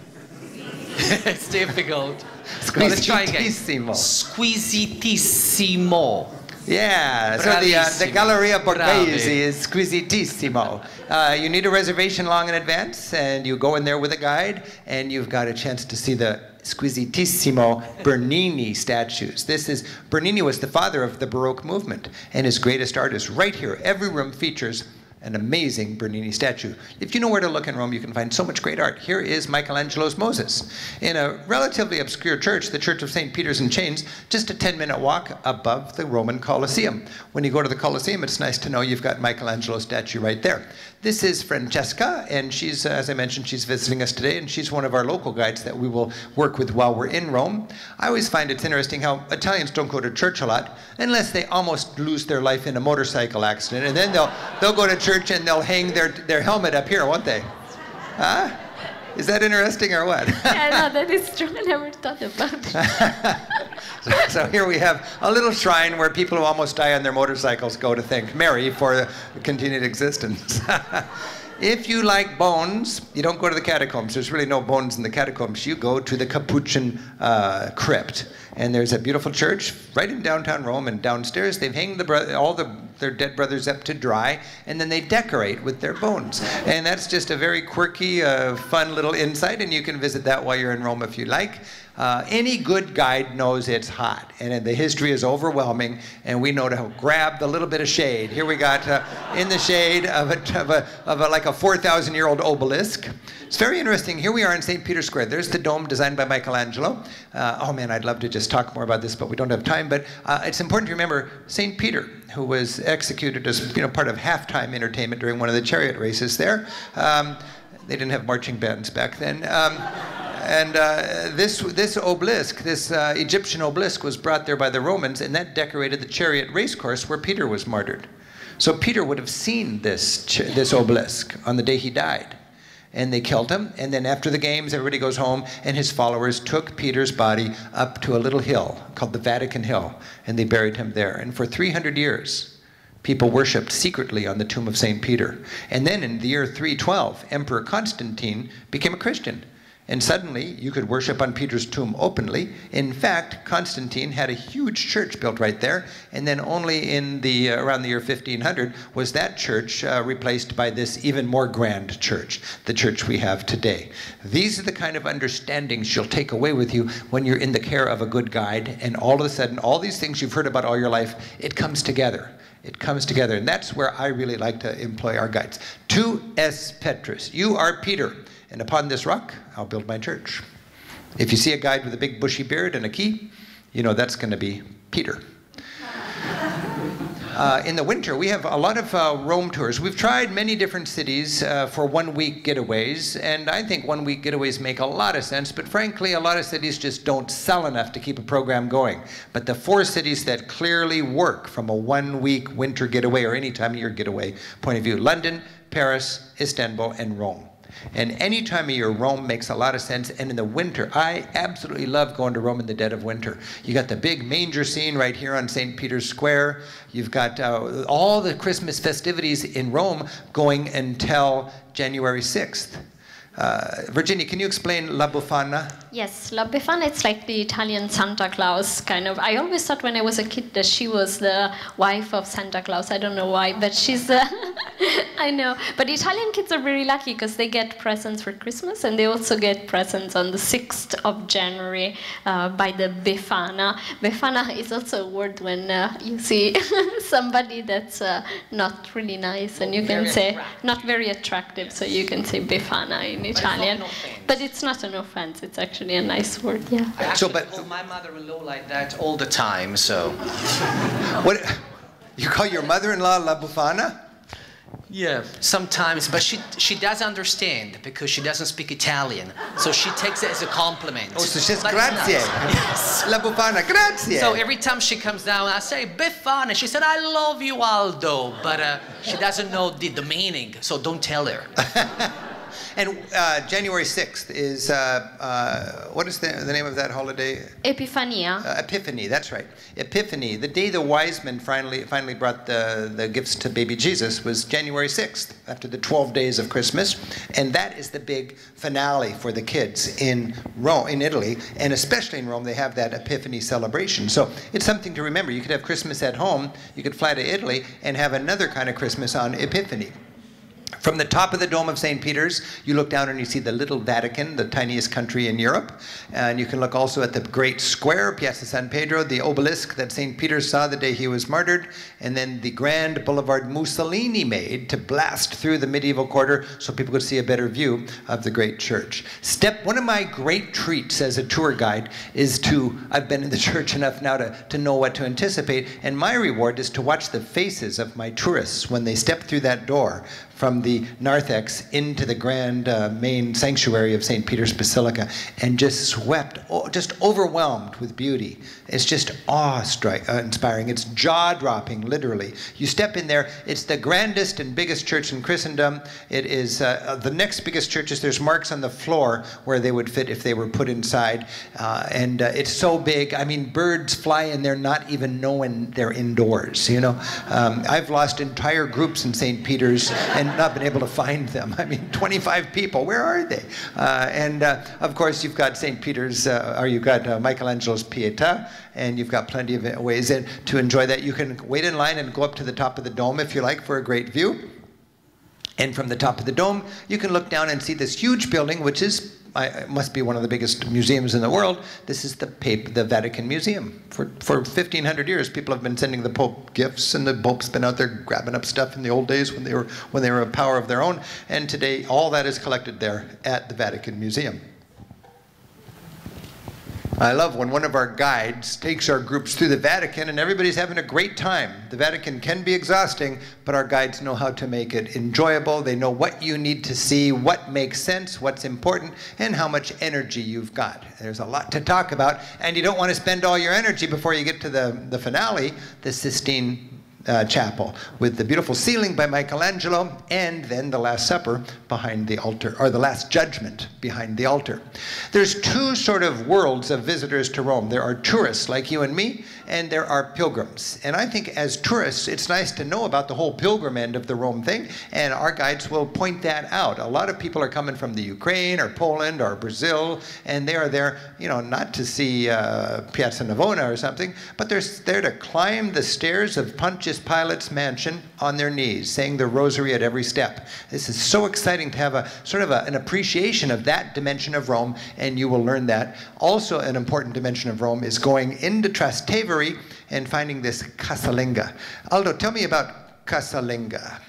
it's difficult. Well, let's try again. Squisitissimo. Squisitissimo. Yeah, so the, uh, the. Galleria Borghese is squisitissimo. Uh, you need a reservation long in advance, and you go in there with a guide, and you've got a chance to see the squisitissimo Bernini statues. This is, Bernini was the father of the Baroque movement, and his greatest art is right here. Every room features an amazing Bernini statue. If you know where to look in Rome, you can find so much great art. Here is Michelangelo's Moses. In a relatively obscure church, the Church of St. Peter's in Chains, just a 10 minute walk above the Roman Colosseum. When you go to the Colosseum, it's nice to know you've got Michelangelo's statue right there. This is Francesca, and she's, uh, as I mentioned, she's visiting us today, and she's one of our local guides that we will work with while we're in Rome. I always find it's interesting how Italians don't go to church a lot unless they almost lose their life in a motorcycle accident, and then they'll, they'll go to church and they'll hang their, their helmet up here, won't they? Huh? Is that interesting or what? yeah, no, that is true. I never thought about it. so here we have a little shrine where people who almost die on their motorcycles go to thank Mary for continued existence. if you like bones, you don't go to the catacombs. There's really no bones in the catacombs. You go to the Capuchin uh, crypt. And there's a beautiful church right in downtown Rome, and downstairs they've hanged the bro- all the, their dead brothers up to dry, and then they decorate with their bones. And that's just a very quirky, uh, fun little insight, and you can visit that while you're in Rome if you like. Uh, any good guide knows it's hot, and the history is overwhelming, and we know to grab the little bit of shade. Here we got uh, in the shade of a, of a, of a like a 4,000 year old obelisk. It's very interesting. Here we are in St. Peter's Square. There's the dome designed by Michelangelo. Uh, oh man, I'd love to just talk more about this, but we don't have time. But uh, it's important to remember St. Peter, who was executed as you know part of halftime entertainment during one of the chariot races there. Um, they didn't have marching bands back then. Um, and uh, this, this obelisk, this uh, Egyptian obelisk, was brought there by the Romans, and that decorated the chariot racecourse where Peter was martyred. So Peter would have seen this, this obelisk on the day he died. And they killed him. And then after the games, everybody goes home, and his followers took Peter's body up to a little hill called the Vatican Hill, and they buried him there. And for 300 years, people worshipped secretly on the tomb of St. Peter. And then in the year 312, Emperor Constantine became a Christian. And suddenly, you could worship on Peter's tomb openly. In fact, Constantine had a huge church built right there, and then only in the uh, around the year 1500 was that church uh, replaced by this even more grand church, the church we have today. These are the kind of understandings you'll take away with you when you're in the care of a good guide, and all of a sudden, all these things you've heard about all your life, it comes together. It comes together, and that's where I really like to employ our guides. Tu es Petrus. You are Peter, and upon this rock I'll build my church. If you see a guide with a big bushy beard and a key, you know that's going to be Peter. Uh, in the winter, we have a lot of uh, Rome tours. We've tried many different cities uh, for one week getaways, and I think one week getaways make a lot of sense, but frankly, a lot of cities just don't sell enough to keep a program going. But the four cities that clearly work from a one week winter getaway or any time of year getaway point of view London, Paris, Istanbul, and Rome. And any time of year, Rome makes a lot of sense. And in the winter, I absolutely love going to Rome in the dead of winter. You got the big manger scene right here on St. Peter's Square. You've got uh, all the Christmas festivities in Rome going until January 6th. Uh, Virginia, can you explain La Befana? Yes, La Befana, it's like the Italian Santa Claus kind of. I always thought when I was a kid that she was the wife of Santa Claus. I don't know why, but she's. Uh, I know. But Italian kids are very lucky because they get presents for Christmas and they also get presents on the 6th of January uh, by the Befana. Befana is also a word when uh, you see somebody that's uh, not really nice and you can say, attractive. not very attractive, so you can say Befana in in Italian. an offense. But it's not an offense. It's actually a nice word. Yeah. I actually So, but- call my mother-in-law like that all the time. So What? You call your mother-in-law La Bufana? yeah, sometimes, but she she does understand because she doesn't speak Italian, so she takes it as a compliment. Oh, so she says But it's grazie. Yes. La Bufana, grazie. So every time she comes down, I say Befana. She said, "I love you, Aldo," but uh, she doesn't know the, the meaning, so don't tell her. and uh, January 6th is, uh, uh, what is the, the name of that holiday? Epifania. Uh, Epiphany, that's right. Epiphany. The day the wise men finally finally brought the, the gifts to baby Jesus was January 6th, after the 12 days of Christmas. And that is the big finale for the kids in Rome, in Italy, and especially in Rome, they have that Epiphany celebration. So it's something to remember. You could have Christmas at home, you could fly to Italy and have another kind of Christmas on Epiphany. From the top of the Dome of St. Peter's, you look down and you see the little Vatican, the tiniest country in Europe. And you can look also at the great square, Piazza San Pietro, the obelisk that St. Peter saw the day he was martyred, and then the grand boulevard Mussolini made to blast through the medieval quarter so people could see a better view of the great church. Step one of my great treats as a tour guide is to, I've been in the church enough now to, to know what to anticipate, and my reward is to watch the faces of my tourists when they step through that door from the narthex into the grand uh, main sanctuary of St. Peter's Basilica and just swept, oh, just overwhelmed with beauty. It's just awe-inspiring. It's jaw-dropping, literally. You step in there, it's the grandest and biggest church in Christendom. It is uh, the next biggest churches. There's marks on the floor where they would fit if they were put inside. Uh, and uh, it's so big. I mean, birds fly in there not even knowing they're indoors, you know. Um, I've lost entire groups in St. Peter's and not been able to find them. I mean, 25 people, where are they? Uh, and uh, of course, you've got St. Peter's, uh, or you've got uh, Michelangelo's Pietà, and you've got plenty of ways in, to enjoy that. You can wait in line and go up to the top of the dome if you like for a great view. And from the top of the dome, you can look down and see this huge building, which is I, must be one of the biggest museums in the world. This is the Pape, the Vatican Museum. For for 1,500 years, people have been sending the Pope gifts, and the Pope's been out there grabbing up stuff in the old days when they were when they were a power of their own. And today, all that is collected there at the Vatican Museum. I love when one of our guides takes our groups through the Vatican and everybody's having a great time. The Vatican can be exhausting, but our guides know how to make it enjoyable. They know what you need to see, what makes sense, what's important, and how much energy you've got. There's a lot to talk about, and you don't want to spend all your energy before you get to the, the finale, the Sistine uh, chapel with the beautiful ceiling by Michelangelo and then the Last Supper behind the altar, or the Last Judgment behind the altar. There's two sort of worlds of visitors to Rome. There are tourists like you and me, and there are pilgrims. And I think as tourists, it's nice to know about the whole pilgrim end of the Rome thing, and our guides will point that out. A lot of people are coming from the Ukraine or Poland or Brazil, and they are there, you know, not to see uh, Piazza Navona or something, but they're there to climb the stairs of Pontius Pilate's mansion on their knees, saying the rosary at every step. This is so exciting to have a sort of a, an appreciation of that dimension of Rome, and you will learn that. Also, an important dimension of Rome is going into Trastevere and finding this casalinga. Aldo, tell me about casalinga.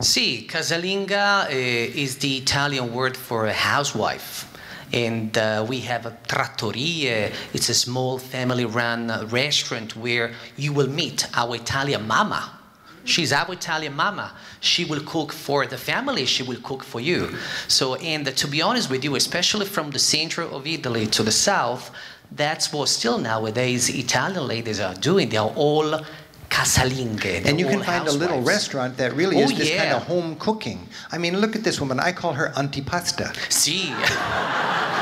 Sì, casalinga uh, is the Italian word for a housewife. And uh, we have a trattoria. It's a small family-run restaurant where you will meet our Italian mama. She's our Italian mama. She will cook for the family. She will cook for you. So, and to be honest with you, especially from the center of Italy to the south, that's what still nowadays Italian ladies are doing. They are all casalinghe. And you can find a little restaurant that really Oh, is this kind of home cooking. I mean, look at this woman. I call her antipasta. Sì.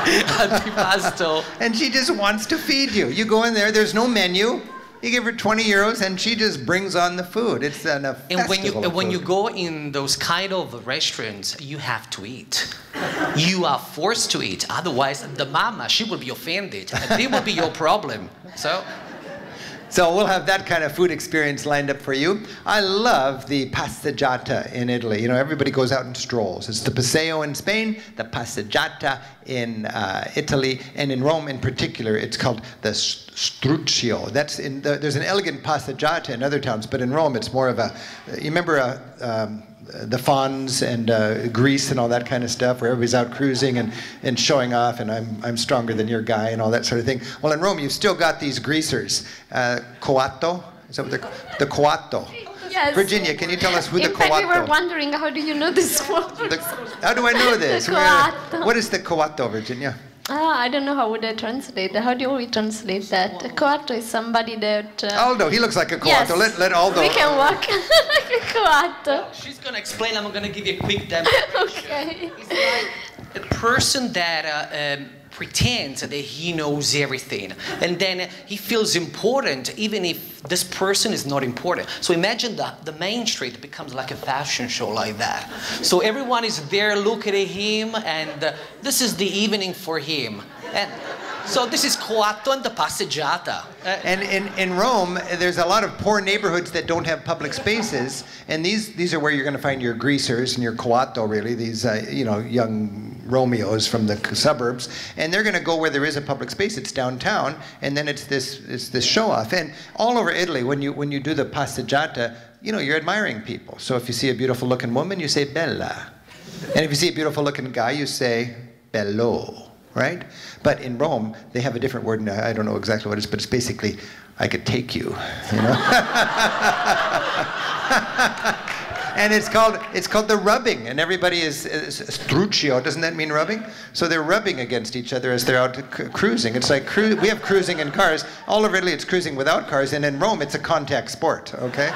Antipasto. And she just wants to feed you. You go in there, there's no menu. You give her 20 euros and she just brings on the food. It's an, a And when you when you go in those kind of restaurants, you have to eat. You are forced to eat. Otherwise, the mama she will be offended, and it will be your problem. So. So we'll have that kind of food experience lined up for you. I love the passeggiata in Italy. You know, everybody goes out and strolls. It's the paseo in Spain, the passeggiata in uh, Italy, and in Rome in particular, it's called the struscio. That's in the, there's an elegant passeggiata in other towns, but in Rome, it's more of a. You remember a. Um, the Fonz and uh, Grease and all that kind of stuff, where everybody's out cruising and, and showing off, and I'm, I'm stronger than your guy and all that sort of thing. Well, in Rome, you've still got these greasers. Uh, coatto, is that what they're The coatto. Yes. Virginia, can you tell us who In the fact, we were wondering how do you know this word? The, how do I know this? What is the coatto, Virginia? Ah, I don't know how would I translate that. How do we translate that? A coatto is somebody that. Uh, Aldo, he looks like a coatto. yes. Let, let Aldo. We can walk like a coatto. She's gonna explain. I'm gonna give you a quick demo. Okay. It's like a person that uh, um, pretends that he knows everything, and then he feels important even if this person is not important. So imagine that the main street becomes like a fashion show like that. So everyone is there looking at him, and uh, this is the evening for him. And so this is the Passeggiata. Uh, And in, in Rome, there's a lot of poor neighborhoods that don't have public spaces, and these, these are where you're going to find your greasers and your coatto, really, these uh, you know young Romeos from the suburbs, and they're going to go where there is a public space. It's downtown, and then it's this it's this show off. And all over Italy, when you when you do the passeggiata, you know you're admiring people. So if you see a beautiful looking woman, you say bella, and if you see a beautiful looking guy, you say bello right? But in Rome, they have a different word, and I don't know exactly what it is, but it's basically, I could take you, you know? and it's called, it's called the rubbing, and everybody is, is struscio, doesn't that mean rubbing? So they're rubbing against each other as they're out cruising. It's like, cru- we have cruising in cars. All over Italy, it's cruising without cars, and in Rome, it's a contact sport, okay?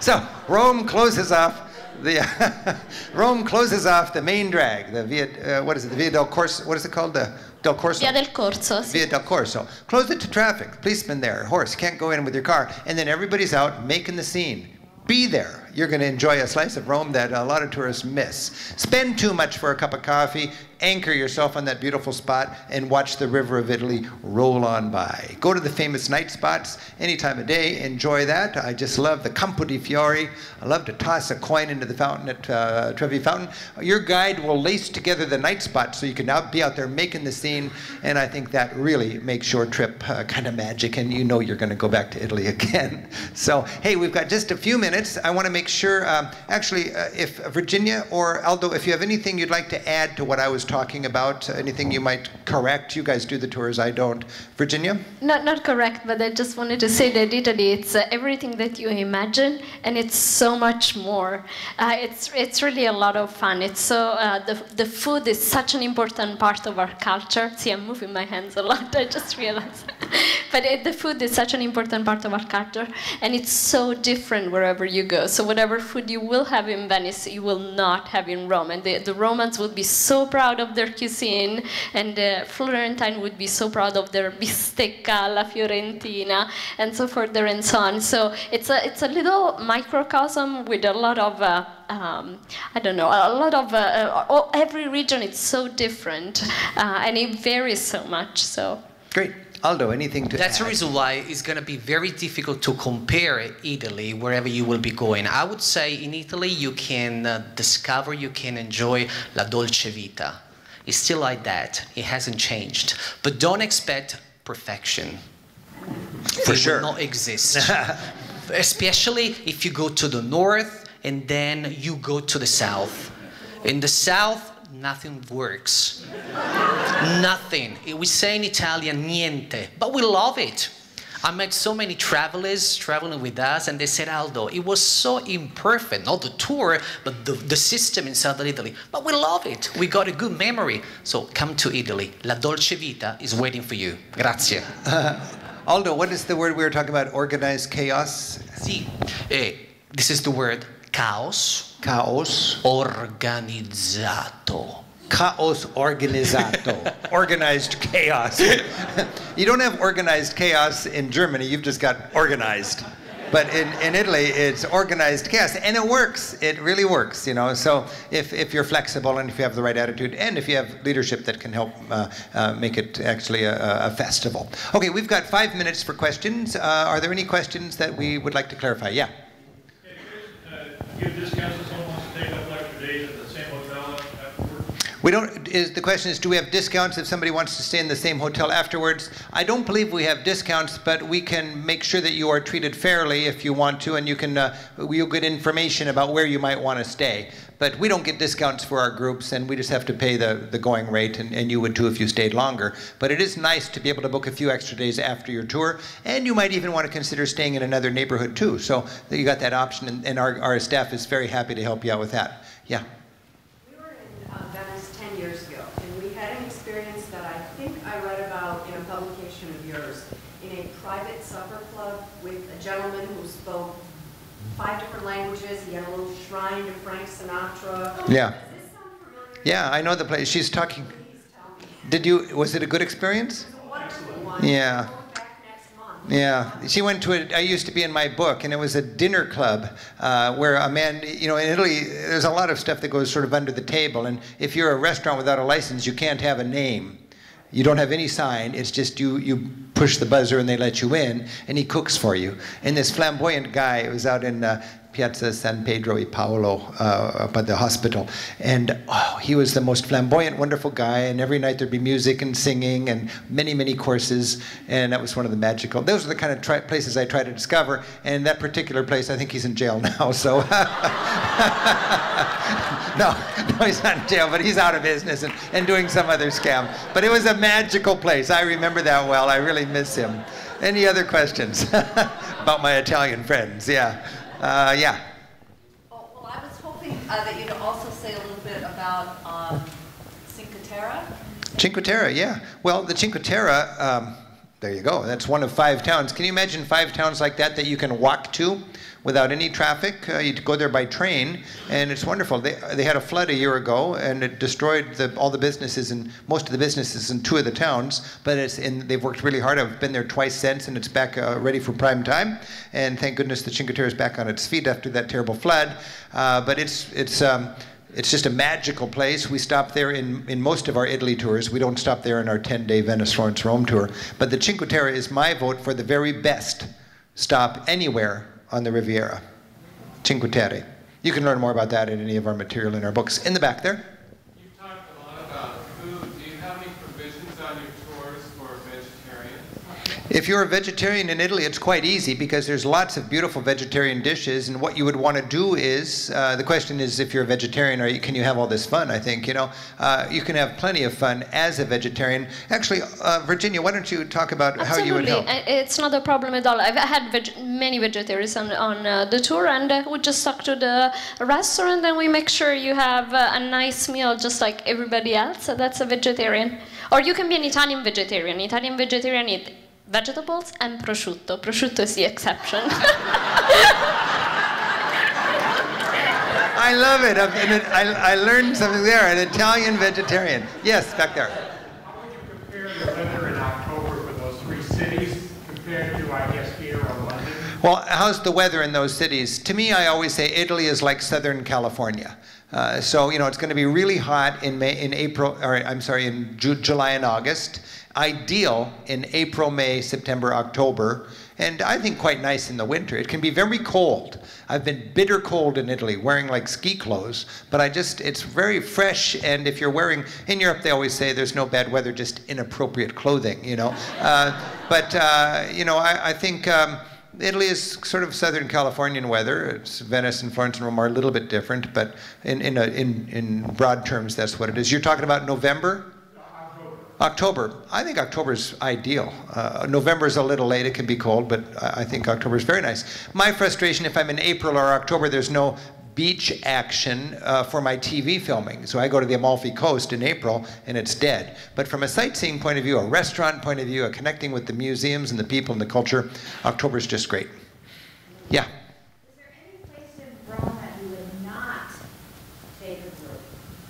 so Rome closes off the Rome closes off the main drag, the Via, uh, what is it, the Via del Corso, what is it called, the del Corso? Via del Corso. Via del Corso. Close it to traffic. Policeman there, horse, can't go in with your car. And then everybody's out making the scene. Be there. You're going to enjoy a slice of Rome that a lot of tourists miss. Spend too much for a cup of coffee. Anchor yourself on that beautiful spot and watch the river of Italy roll on by. Go to the famous night spots any time of day. Enjoy that. I just love the Campo di Fiori. I love to toss a coin into the fountain at uh, Trevi Fountain. Your guide will lace together the night spots so you can out, be out there making the scene. And I think that really makes your trip uh, kind of magic, and you know you're going to go back to Italy again. So, hey, we've got just a few minutes. I want to make sure, um, actually, uh, if Virginia or Aldo, if you have anything you'd like to add to what I was talking about, uh, anything you might correct, you guys do the tours, I don't. Virginia? Not, not correct, but I just wanted to say that Italy, it's uh, everything that you imagine, and it's so much more. Uh, it's, it's really a lot of fun. It's so, uh, the, the food is such an important part of our culture. See, I'm moving my hands a lot, I just realized. but it, the food is such an important part of our culture, and it's so different wherever you go. So whatever food you will have in Venice, you will not have in Rome. And the, the Romans would be so proud of their cuisine, and the Florentine would be so proud of their bistecca alla fiorentina, and so forth there and so on. So it's a it's a little microcosm with a lot of. Uh, um, I don't know, a lot of, uh, uh, all- every region is so different, uh, and it varies so much, so. Great. Aldo, anything to That's the reason why it's going to be very difficult to compare Italy wherever you will be going. I would say in Italy you can uh, discover, you can enjoy la dolce vita. It's still like that. It hasn't changed. But don't expect perfection. For it sure. will not exist. Especially if you go to the north and then you go to the south. In the south, nothing works. Nothing. We say in Italian niente, but we love it. I met so many travelers traveling with us, and they said, Aldo, it was so imperfect, not the tour, but the, the system in southern Italy. But we love it. We got a good memory. So come to Italy. La dolce vita is waiting for you. Grazie. Aldo, what is the word we were talking about? Organized chaos? Sì, eh, this is the word chaos Chaos. organizzato. Chaos organizzato. organized chaos. you don't have organized chaos in Germany, you've just got organized. But in, in Italy, it's organized chaos, and it works. It really works, you know. So if, if you're flexible and if you have the right attitude, and if you have leadership that can help uh, uh, make it actually a, a festival. Okay, we've got five minutes for questions. Uh, are there any questions that we would like to clarify? Yeah. We don't, is, the question is, do we have discounts if somebody wants to stay in the same hotel afterwards? I don't believe we have discounts, but we can make sure that you are treated fairly if you want to, and you can, uh, you'll get information about where you might want to stay. But we don't get discounts for our groups, and we just have to pay the, the going rate, and, and you would too if you stayed longer. But it is nice to be able to book a few extra days after your tour, and you might even want to consider staying in another neighborhood too. So you got that option, and, and our, our staff is very happy to help you out with that. Yeah. We were in uh, Venice 10 years ago, and we had an experience that I think I read about in a publication of yours, in a private supper club with a gentleman who spoke five different languages. He had a little shrine to Frank Sinatra. Yeah. Does this sound familiar? Yeah, I know the place. She's talking. Please tell me. Did you? Was it a good experience? A. Yeah. We're going back next month. Yeah, she went to it. I used to be in my book, and it was a dinner club uh, where a man, you know, in Italy, there's a lot of stuff that goes sort of under the table. And if you're a restaurant without a license, you can't have a name. You don't have any sign. It's just you, you push the buzzer and they let you in, and he cooks for you. And this flamboyant guy, was out in uh, Piazza San Pedro e Paolo uh, at the hospital. And oh, he was the most flamboyant, wonderful guy. And every night there'd be music and singing and many, many courses. And that was one of the magical. Those are the kind of places I try to discover. And that particular place, I think he's in jail now. So no, no, he's not in jail, but he's out of business and, and doing some other scam. But it was a magical place. I remember that well. I really miss him. Any other questions about my Italian friends? Yeah. Uh, yeah. Oh, well, I was hoping uh, that you'd also say a little bit about um, Cinque Terre. Cinque Terre, yeah. Well, the Cinque Terre, um, there you go. That's one of five towns. Can you imagine five towns like that that you can walk to without any traffic? Uh, you go there by train, and it's wonderful. They, they had a flood a year ago, and it destroyed the, all the businesses and most of the businesses in two of the towns. But it's in, they've worked really hard. I've been there twice since, and it's back uh, ready for prime time. And thank goodness the Cinque Terre is back on its feet after that terrible flood. Uh, but it's it's. Um, it's just a magical place. We stop there in, in most of our Italy tours. We don't stop there in our 10 day Venice, Florence, Rome tour. But the Cinque Terre is my vote for the very best stop anywhere on the Riviera. Cinque Terre. You can learn more about that in any of our material in our books. In the back there. You've talked a lot about food. Do you have any provisions on your tours for vegetarians? If you're a vegetarian in Italy, it's quite easy because there's lots of beautiful vegetarian dishes. And what you would want to do is uh, the question is if you're a vegetarian, are you, can you have all this fun? I think, you know, uh, you can have plenty of fun as a vegetarian. Actually, uh, Virginia, why don't you talk about how you would Absolutely, help? It's not a problem at all. I've had veg- many vegetarians on, on uh, the tour, and uh, we just talk to the restaurant, and we make sure you have uh, a nice meal, just like everybody else. So that's a vegetarian. Or you can be an Italian vegetarian. Italian vegetarian eat vegetables and prosciutto. Prosciutto is the exception. I love it. I, I learned something there. An Italian vegetarian. Yes, back there. How would you the weather in October for those three cities compared to, I guess, here or London? Well, how's the weather in those cities? To me, I always say Italy is like Southern California. Uh, so you know it's going to be really hot in May, in April, or I'm sorry, in Ju- July and August. Ideal in April, May, September, October, and I think quite nice in the winter. It can be very cold. I've been bitter cold in Italy, wearing like ski clothes, but I just it's very fresh. And if you're wearing in Europe, they always say there's no bad weather, just inappropriate clothing, you know. Uh, but uh, you know, I, I think. Um, Italy is sort of Southern Californian weather. It's Venice and Florence and Rome are a little bit different, but in, in, a, in, in broad terms, that's what it is. You're talking about November? October. I think October is ideal. Uh, November is a little late. It can be cold, but I think October is very nice. My frustration if I'm in April or October, there's no beach action uh, for my TV filming. So I go to the Amalfi Coast in April and it's dead. But from a sightseeing point of view, a restaurant point of view, a connecting with the museums and the people and the culture, October is just great. Yeah. Is there any place in Rome that you would not take?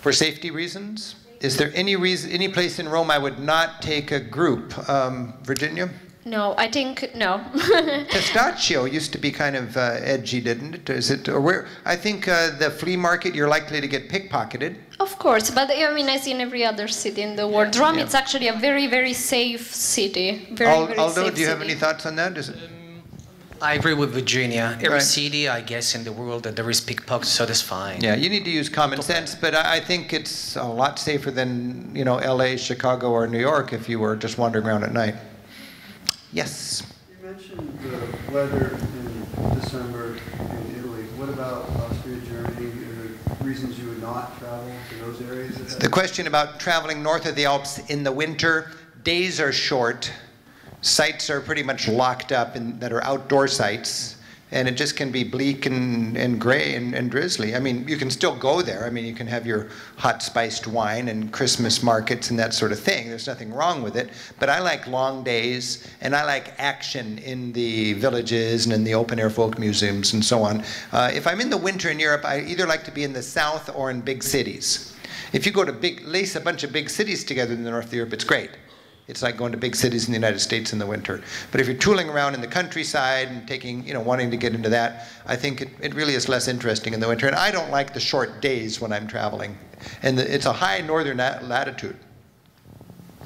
For safety reasons? Is there any reason, any place in Rome I would not take a group? Um, Virginia? no, I think no. Testaccio used to be kind of uh, edgy, didn't it? Is it? Or where? I think uh, the flea market, you're likely to get pickpocketed. Of course, but I mean, as in every other city in the world, Rome Yeah. it's actually a very, very safe city. Very, Al- very Aldo, safe do you have city. any thoughts on that? Is it? I agree with Virginia. Every Right. city, I guess, in the world that there is pickpockets, so that's fine. Yeah, you need to use common sense, but I I think it's a lot safer than, you know, LA, Chicago, or New York if you were just wandering around at night. Yes. You mentioned the weather in December in Italy. What about Austria, Germany? Are reasons you would not travel to those areas? The question about traveling north of the Alps in the winter, days are short, sites are pretty much locked up in, that are outdoor sites, and it just can be bleak and, and gray and, and drizzly. I mean, you can still go there. I mean, you can have your hot spiced wine and Christmas markets and that sort of thing. There's nothing wrong with it. But I like long days, and I like action in the villages and in the open air folk museums and so on. Uh, if I'm in the winter in Europe, I either like to be in the south or in big cities. If you go to big, lace a bunch of big cities together in the north of Europe, it's great. It's like going to big cities in the United States in the winter. But if you're tooling around in the countryside and taking, you know, wanting to get into that, I think it, it really is less interesting in the winter. And I don't like the short days when I'm traveling. And the, it's a high northern lat- latitude.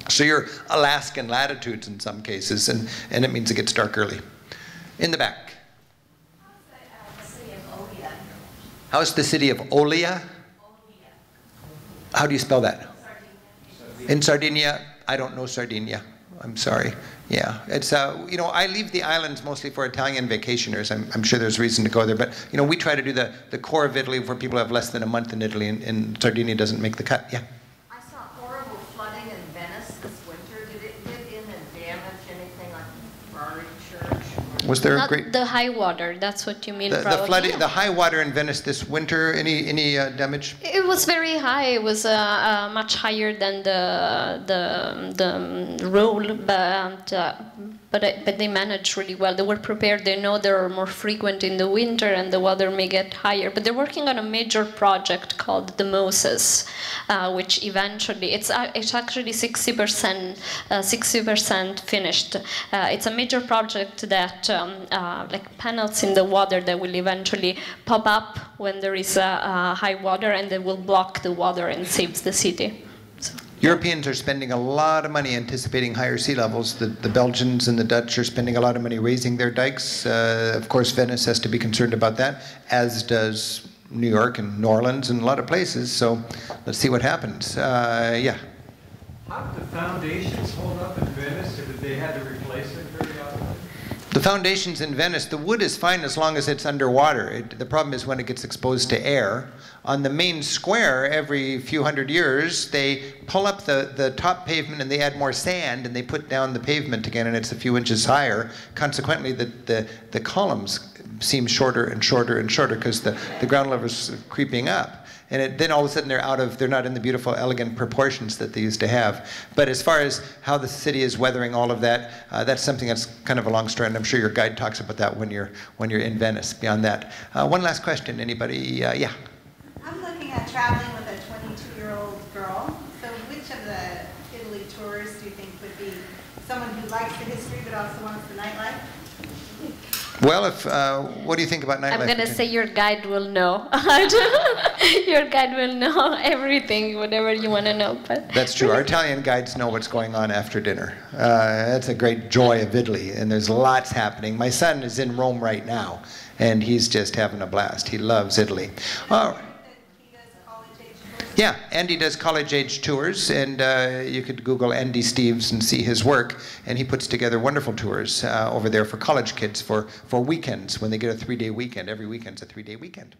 So you're Alaskan latitudes in some cases, and, and it means it gets dark early. In the back. The city of Odia. How's the city of Olia? How do you spell that? In Sardinia, I don't know Sardinia. I'm sorry. Yeah, it's uh, you know I leave the islands mostly for Italian vacationers. I'm, I'm sure there's reason to go there, but you know we try to do the, the core of Italy where people have less than a month in Italy, and, and Sardinia doesn't make the cut. Yeah. I saw horrible flooding in Venice this winter. Did it get in and damage anything like Frari Church? or- Was there a great the high water. That's what you mean, the, the flooding, the high water in Venice this winter? Any any uh, damage? It was very high. It was uh, uh, much higher than the the the rule, but uh, but uh, but they managed really well. They were prepared. They know they're more frequent in the winter, and the weather may get higher. But they're working on a major project called the Moses, uh, which eventually it's uh, it's actually sixty percent sixty percent finished. Uh, it's a major project that um, uh, like panels in the water that will eventually pop up when there is a, a high water, and they will block the water and saves the city. Europeans are spending a lot of money anticipating higher sea levels. The, the Belgians and the Dutch are spending a lot of money raising their dikes. Uh, of course, Venice has to be concerned about that, as does New York and New Orleans and a lot of places. So let's see what happens. Uh, yeah. How did the foundations hold up in Venice, or did they have to replace it? The foundations in Venice, the wood is fine as long as it's underwater. It, the problem is when it gets exposed to air. On the main square, every few hundred years, they pull up the, the top pavement and they add more sand and they put down the pavement again and it's a few inches higher. Consequently, the, the, the columns seem shorter and shorter and shorter because the, the ground level is creeping up. And it, then all of a sudden they're out of, they're not in the beautiful, elegant proportions that they used to have. But as far as how the city is weathering all of that, uh, that's something that's kind of a long story, and I'm sure your guide talks about that when you're when you're in Venice. Beyond that, uh, one last question. Anybody? Uh, yeah. I'm looking at traveling with a 22-year-old girl. So which of the Italy tours do you think would be someone who likes the history but also wants the nightlife? Well, if uh, what do you think about nightlife? I'm gonna say your guide will know. your guide will know everything, whatever you want to know. But That's true. Our Italian guides know what's going on after dinner. Uh, that's a great joy of Italy, and there's lots happening. My son is in Rome right now, and he's just having a blast. He loves Italy. All right. He does college-age tours. Yeah, Andy does college age tours, and uh, you could Google Andy Steves and see his work. And he puts together wonderful tours uh, over there for college kids for, for weekends when they get a three day weekend. Every weekend's a three day weekend.